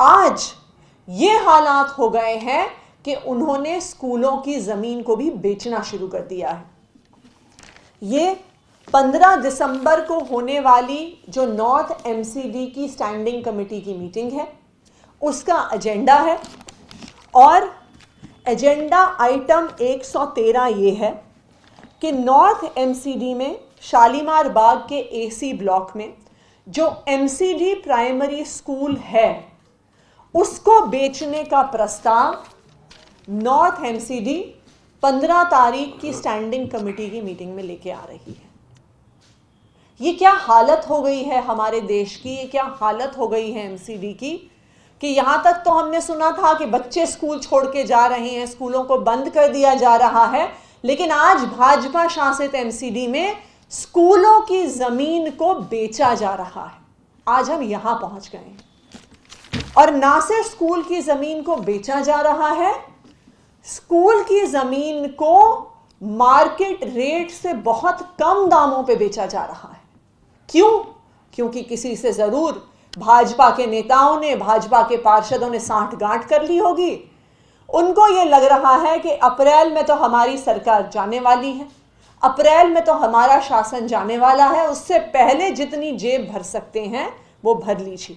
आज ये हालात हो गए हैं कि उन्होंने स्कूलों की ज़मीन को भी बेचना शुरू कर दिया है। ये 15 दिसंबर को होने वाली जो नॉर्थ एमसीडी की स्टैंडिंग कमेटी की मीटिंग है, उसका एजेंडा है और एजेंडा आइटम 113 ये है कि नॉर्थ एमसीडी में, शालीमार बाग के एसी ब्लॉक में, जो एमसीडी प्राइमरी स्कूल है उसको बेचने का प्रस्ताव नॉर्थ एमसीडी 15 तारीख की स्टैंडिंग कमेटी की मीटिंग में लेके आ रही है। ये क्या हालत हो गई है हमारे देश की? ये क्या हालत हो गई है एमसीडी की? कि यहाँ तक तो हमने सुना था कि बच्चे स्कूल छोड़ के जा रहे हैं, स्कूलों को बंद कर दिया जा रहा है, लेकिन आज भाजपा शासित एमसीडी में स्कूलों की ज़मीन को बेचा जा रहा है। आज हम यहाँ पहुँच गए हैं। और ना सिर्फ़ स्कूल की ज़मीन को बेचा जा रहा है, स्कूल की ज़मीन को मार्केट रेट से बहुत कम दामों पे बेचा जा रहा है। क्यों? क्योंकि किसी से ज़रूर भाजपा के नेताओं ने, भाजपा के पार्षदों ने साठ गांठ कर ली होगी। उनको ये लग रहा है कि अप्रैल में तो हमारी सरकार जाने वाली है। अप्रैल में तो हमारा शासन जाने वाला है। उससे पहले जितनी जेब भर सकते हैं, वो भर लीजिए।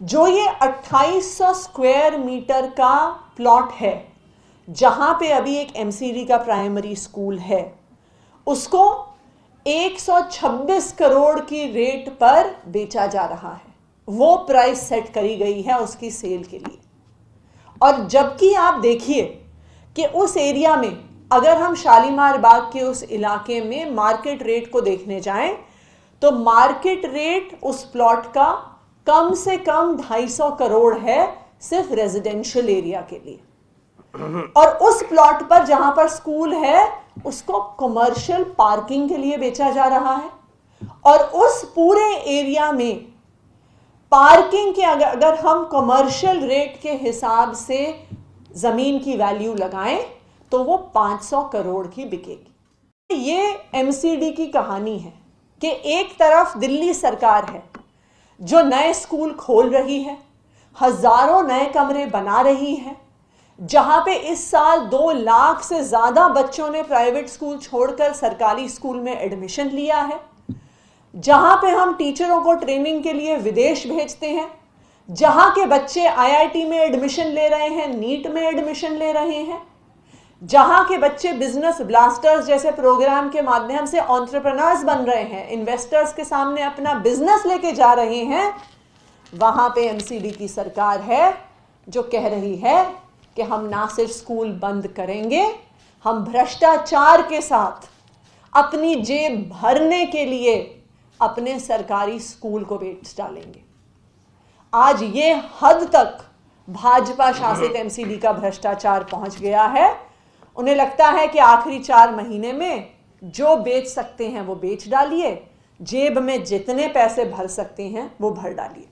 जो ये 2800 स्क्वायर मीटर का प्लॉट है, जहाँ पे अभी एक एमसीडी का प्राइमरी स्कूल है, उसको 126 करोड़ की रेट पर बेचा जा रहा है। वो प्राइस सेट करी गई है उसकी सेल के लिए। और जबकि आप देखिए कि उस एरिया में, अगर हम शालीमार बाग के उस इलाके में मार्केट रेट को देखने जाएँ तो मार्केट रेट उस प्लॉट का कम से कम 250 करोड़ है सिर्फ़ रेजिडेंशियल एरिया के लिए। और उस प्लॉट पर जहाँ पर स्कूल है, उसको कमर्शियल पार्किंग के लिए बेचा जा रहा है। और उस पूरे एरिया में पार्किंग के अगर अगर हम कमर्शियल रेट के हिसाब से ज़मीन की वैल्यू लगाएँ तो वो 500 करोड़ की बिकेगी। ये एमसीडी की कहानी है कि एक तरफ़ दिल्ली सरकार है जो नए स्कूल खोल रही है, हज़ारों नए कमरे बना रही है, जहाँ पे इस साल दो लाख से ज़्यादा बच्चों ने प्राइवेट स्कूल छोड़कर सरकारी स्कूल में एडमिशन लिया है, जहाँ पे हम टीचरों को ट्रेनिंग के लिए विदेश भेजते हैं, जहाँ के बच्चे आईआईटी में एडमिशन ले रहे हैं, नीट में एडमिशन ले रहे हैं जहाँ के बच्चे बिज़नेस ब्लास्टर्स जैसे प्रोग्राम के माध्यम से ऑन्ट्रप्रनर्स बन रहे हैं इन्वेस्टर्स के सामने अपना बिज़नेस लेके जा रहे हैं, वहाँ पे एमसीडी की सरकार है जो कह रही है कि हम ना सिर्फ़ स्कूल बंद करेंगे, हम भ्रष्टाचार के साथ अपनी जेब भरने के लिए अपने सरकारी स्कूल को बेच डालेंगे। आज ये हद तक भाजपा शासित एमसीडी का भ्रष्टाचार पहुँच गया है। उन्हें लगता है कि आखिरी चार महीने में जो बेच सकते हैं वो बेच डालिए, जेब में जितने पैसे भर सकते हैं वो भर डालिए।